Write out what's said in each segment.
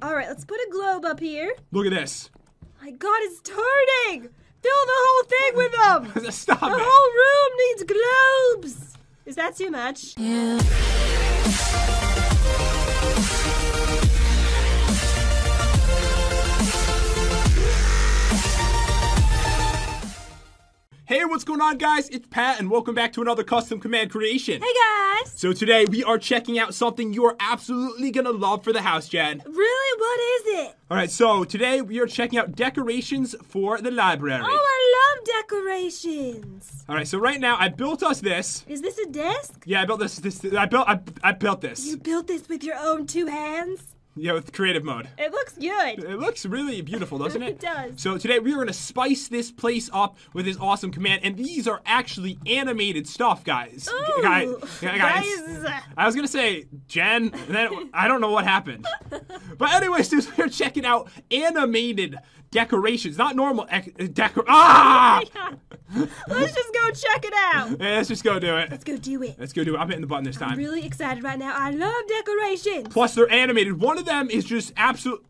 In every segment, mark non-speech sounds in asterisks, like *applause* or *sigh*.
All right, let's put a globe up here. Look at this. My God, it's turning! Fill the whole thing with them! *laughs* Stop The it. whole room needs globes! Is that too much? Hey, what's going on, guys? It's Pat, and welcome back to another custom command creation. Hey guys! So today we are checking out something you are absolutely gonna love for the house, Jen. Really? What is it? All right, so today we are checking out decorations for the library. Oh, I love decorations! All right, so right now I built us this. Is this a desk? Yeah, I built this. This I built. I, I built this. You built this with your own two hands? Yeah, with creative mode. It looks good. It looks really beautiful, *laughs* doesn't it? It does. So today we are going to spice this place up with this awesome command, and these are actually animated stuff, guys. Ooh, guy- guys. guys. I was gonna say Jen, and then I don't know what happened. *laughs* But anyways, *laughs* dudes, we're checking out animated decorations, not normal ec- decor. Ah! *laughs* Let's just go check it out. *laughs* Yeah, let's just go do it. Let's go do it. Let's go do it. I'm hitting the button this time. I'm really excited right now. I love decorations. Plus, they're animated. One of them is just absolute.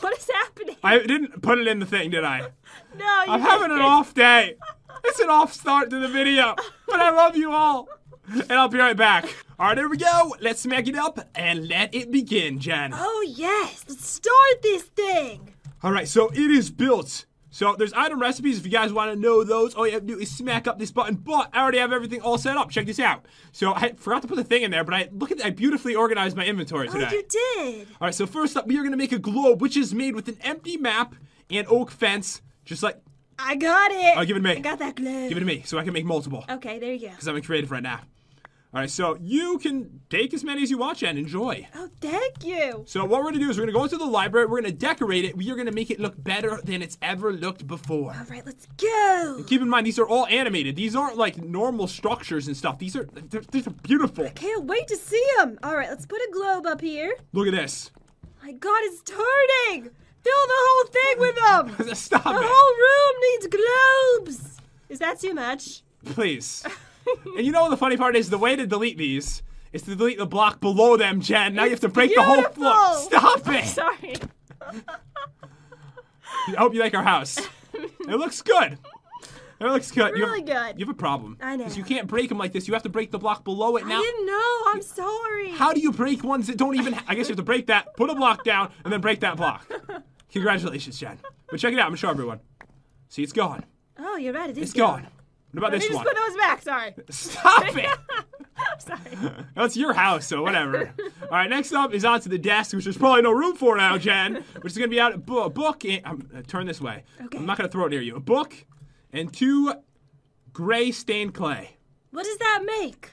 What is happening? I didn't put it in the thing, did I? *laughs* no, you I'm having an off day. It's an off start to the video, but I love you all. And I'll be right back. All right, here we go. Let's smack it up and let it begin, Jen. Oh yes, let's start this thing. All right, so it is built. So there's item recipes if you guys want to know those. All you have to do is smack up this button. But I already have everything all set up. Check this out. So I forgot to put the thing in there, but I look at I beautifully organized my inventory oh, today. Oh, you did. All right, so first up, we are gonna make a globe, which is made with an empty map and oak fence, just like. I got it. Oh, give it to me. I got that glove. Give it to me, so I can make multiple. Okay, there you go. Because I'm creative right now. All right, so you can take as many as you want, Jen. Enjoy. Oh, thank you. So what we're gonna do is we're gonna go into the library. We're gonna decorate it. We are gonna make it look better than it's ever looked before. All right, let's go. Keep in mind, these are all animated. These aren't like normal structures and stuff. These are they're, they're beautiful. I can't wait to see them. All right, let's put a globe up here. Look at this. My God, it's turning. Fill the whole thing with them. *laughs* Stop The it, The whole room needs globes. Is that too much? please. *laughs* *laughs* and you know the funny part is? The way to delete these is to delete the block below them, Jen. Now you have to break the whole floor. Stop it. Sorry. *laughs* I hope you like our house. It looks good. It looks good. You have- Really good. You have a problem. I know. Because you can't break them like this. You have to break the block below it now. I didn't know. I'm sorry. How do you break ones that don't even? I guess you have to break that, put a block down, and then break that block. *laughs* Congratulations, Jen. But check it out. I'm gonna show everyone. See, it's gone. Oh, you're right. It is It's gone. What about Let me just one? put those back. Sorry. *laughs* Stop it. *laughs* sorry. That's your house, so whatever. All right, next up is onto the desk, which there's probably no room for now, Jen. Which is gonna be out a bu- a book. And, um, uh, turn this way. Okay. I'm not gonna throw it near you. A book and two gray stained clay. What does that make?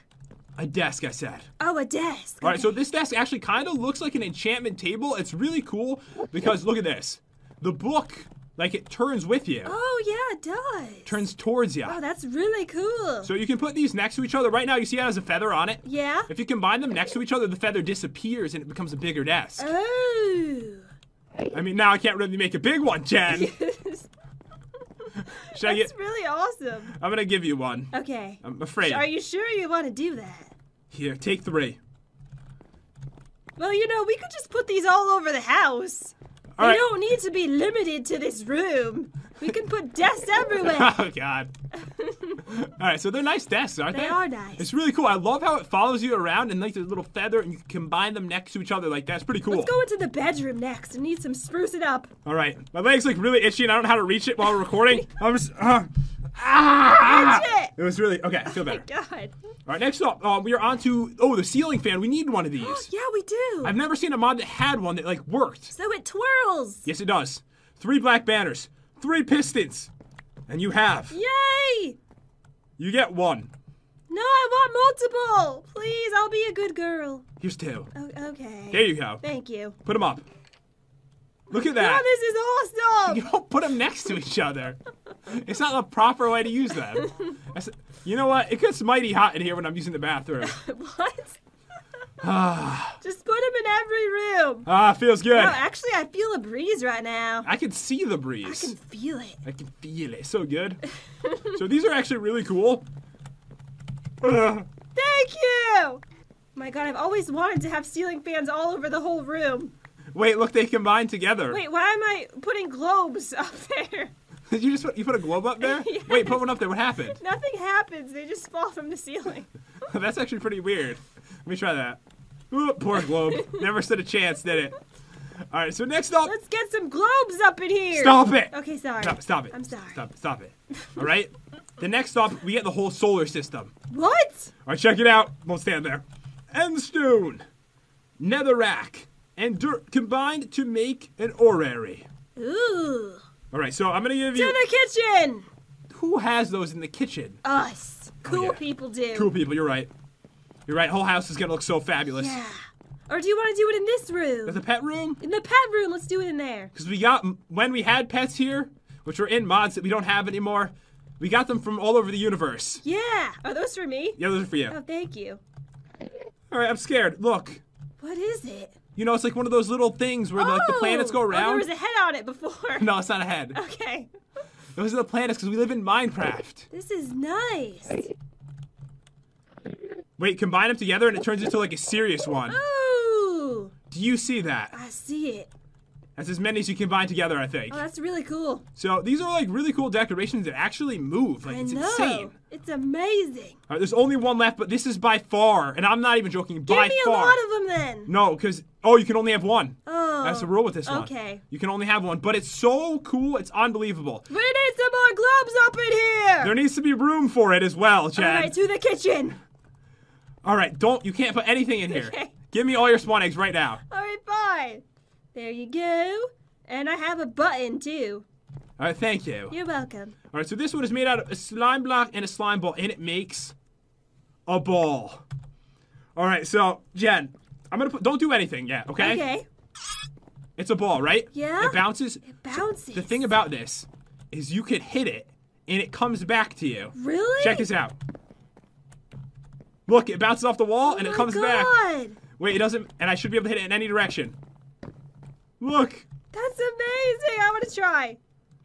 A desk, I said. Oh, a desk. All right, so this desk actually kind of looks like an enchantment table. It's really cool because look at this. The book, like it turns with you, Oh yeah, it does. turns towards you. Oh, that's really cool. So you can put these next to each other. Right now, you see it has a feather on it. yeah. If you combine them next to each other, the feather disappears and it becomes a bigger desk. Oh. I mean, now I can't really make a big one, Jen. *laughs* Should I get? That's really awesome. I'm gonna give you one. Okay. I'm afraid. Are you sure you want to do that? Here, take three. Well, you know, we could just put these all over the house. All we right. don't need to be limited to this room. We can put desks everywhere. *laughs* Oh God. All right, so they're nice desks, aren't they? They are nice. It's really cool. I love how it follows you around and like the little feather, and you can combine them next to each other. Like that's pretty cool. Let's go into the bedroom next and need some sprucing up. All right, my legs look really itchy, and I don't know how to reach it while we're recording. *laughs* I'm just. Uh, ah! Reach it! It was really okay. I feel better. Oh, my God. All right, next up, uh, we are on to oh the ceiling fan. We need one of *gasps* these. Yeah, we do. I've never seen a mod that had one that like worked. So it twirls. Yes, it does. Three black banners, three pistons, and you have. Yay! You get one. No, I want multiple. Please, I'll be a good girl. Here's two. Oh, okay. There you go. Thank you. Put them up. Look at Oh, that. this is awesome. *laughs* You don't put them next to each other. It's not the proper way to use them. *laughs* That's- you know what? It gets mighty hot in here when I'm using the bathroom. *laughs* what? *sighs* Just put them in every room. Ah, feels good. Oh, actually, I feel a breeze right now. I can see the breeze. I can feel it. I can feel it. So good. so these are actually really cool. Thank you. My God, I've always wanted to have ceiling fans all over the whole room. Wait, look, they combine together. Wait, why am I putting globes *laughs* up there? Did you just put, you put a globe up there? *laughs* Yes. Wait, put one up there. What happened? *laughs* Nothing happens. They just fall from the ceiling. That's actually pretty weird. Let me try that. Ooh, poor globe. Never stood a chance, did it? All right, so next up, Let's get some globes up in here. stop it. Okay, sorry. Stop, stop it. I'm sorry. Stop, stop it. All right. the next up, we get the whole solar system. What? All right, check it out. Don't stand there. Endstone, netherrack, and dirt combined to make an orrery. Ooh. All right, so I'm gonna give you To the kitchen. Who has those in the kitchen? Us. Oh, cool yeah. people do. Cool people. You're right. You're right. Whole house is gonna look so fabulous. Yeah. Or do you want to do it in this room? There's a pet room in the pet room. Let's do it in there. because we got when we had pets here, which were in mods that we don't have anymore. We got them from all over the universe. Yeah. Are those for me? Yeah, those are for you. Oh, thank you. All right, I'm scared. Look, What is it? You know, it's like one of those little things where like the planets oh, go around. Oh, there was a head on it before. no, it's not a head. Okay. Those are the planets because we live in Minecraft. This is nice. Wait, combine them together and it turns into like a serious one. Ooh. Do you see that? I see it. That's as many as you can combine together, I think. Oh, that's really cool. So these are like really cool decorations that actually move. Like I it's know. insane. It's amazing. All right, there's only one left, but this is by far, and I'm not even joking. Give by me a far. lot of them then. No, because oh, you can only have one. Oh. That's the rule with this one. Okay. You can only have one, but it's so cool. It's unbelievable. We need some more globes up in here. There needs to be room for it as well, All Chad. right, to the kitchen. All right, don't. You can't put anything in here. Okay. Give me all your spawn eggs right now. All right, fine. There you go. And I have a button too. All right, thank you. You're welcome. All right, so this one is made out of a slime block and a slime ball, and it makes a ball. All right, so Jen, I'm gonna put. Don't do anything yet, okay? Okay. It's a ball, right? Yeah. It bounces. It bounces. The thing about this is you could hit it, and it comes back to you. Really? Check this out. Look, it bounces off the wall, Oh and it oh my comes back. God. Wait, it doesn't. And I should be able to hit it in any direction. Look. That's amazing. I want to try.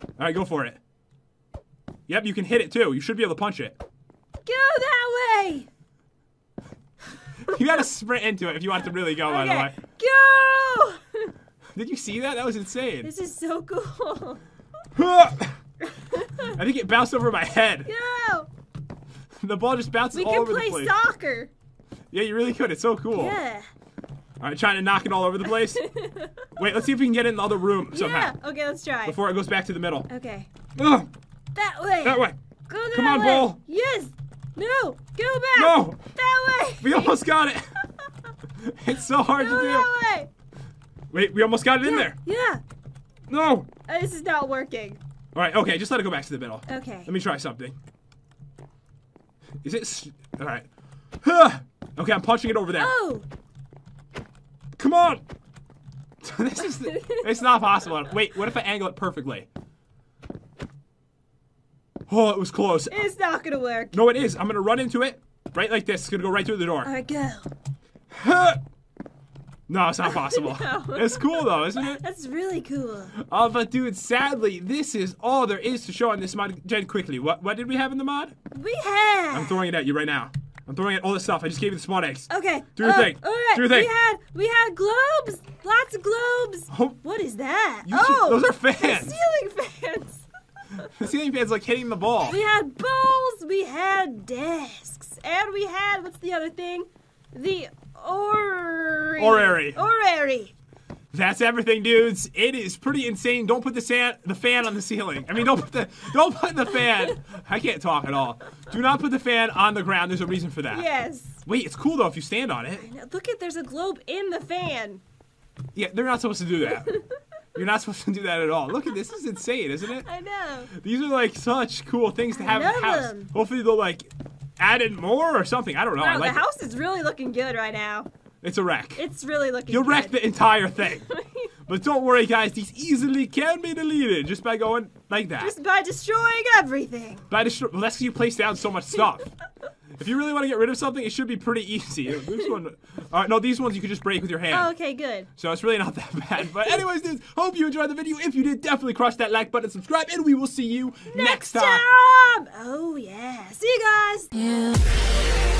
All right, go for it. Yep, you can hit it too. You should be able to punch it. Go that way. You gotta sprint into it if you want to really go, by the Okay. way. Go. Did you see that? That was insane. this is so cool. *laughs* I think it bounced over my head. Go. The ball just bounces We all over the place. We can play soccer. Yeah, you really could. It's so cool. Yeah. All right, trying to knock it all over the place. *laughs* Wait, let's see if we can get it in the other room somehow Yeah. Okay, let's try. before it goes back to the middle. Okay. Ugh, That way. that way. Go that Come on, way. ball. Yes. No. Go back. No. That way. We almost got it. *laughs* it's so hard to do. that way. Wait, we almost got it in there. Yeah. No. Uh, this is not working. All right, okay, just let it go back to the middle. Okay. Let me try something. Is it? All right. Huh. Okay, I'm punching it over there. Oh. Come on. *laughs* this is. It's not possible. Wait, what if I angle it perfectly? Oh, it was close. It's not gonna work. No, it is. I'm gonna run into it, right like this. It's gonna go right through the door. Right, go. *laughs* No, it's not possible. *laughs* No. It's cool though, isn't it? That's really cool. Oh, but dude, sadly, this is all there is to show on this mod. Jen, quickly, what what did we have in the mod? We have. I'm throwing it at you right now. I'm throwing it all this stuff. I just gave you the spawn eggs. Okay. Do your uh, thing. All right. Do your thing. We had we had globes. Lots of globes. Oh. What is that? You oh, those are the fans. ceiling fans. The ceiling fan's like hitting the ball. We had bowls. We had desks, and we had what's the other thing? The orrery. Orrery. Orrery. That's everything, dudes. It is pretty insane. Don't put the san- the fan on the ceiling. I mean, don't put the don't put the fan. I can't talk at all. Do not put the fan on the ground. There's a reason for that. Yes. Wait, it's cool though if you stand on it. Look at there's a globe in the fan. Yeah, they're not supposed to do that. You're not supposed to do that at all. Look at this. This is insane, isn't it? *laughs* I know. These are like such cool things to have in the house. them. Hopefully they'll like add in more or something. I don't know. I Wow, like the house is really looking good right now. It's a wreck. It's really looking. You'll wreck the entire thing. *laughs* But don't worry, guys. These easily can be deleted just by going like that. Just by destroying everything. By destro- well, that's because you place down so much stuff. *laughs* if you really want to get rid of something, it should be pretty easy. *laughs* This one, all right, no, these ones you could just break with your hand. Oh, okay, good. So it's really not that bad. But anyways, dudes, hope you enjoyed the video. If you did, definitely crush that like button, subscribe, and we will see you next, time. time. Oh yeah. See you guys. Yeah.